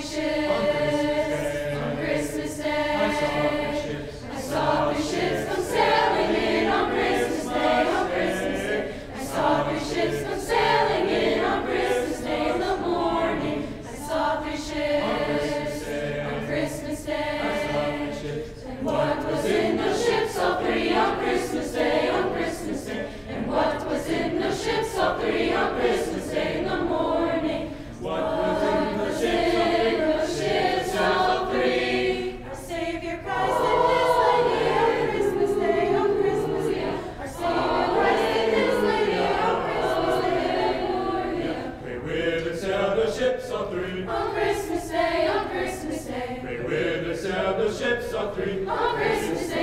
three ships all three. On Christmas Day,